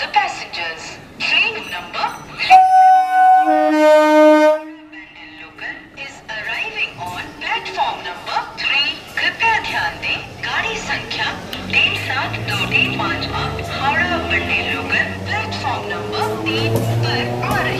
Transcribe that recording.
the passengers. Train number 3 local is arriving on platform number 3. कृपया ध्यान दें गाड़ी संख्या डेढ़ सात दो डेढ़ पाँच आप Howrah Local platform number three. तीन पर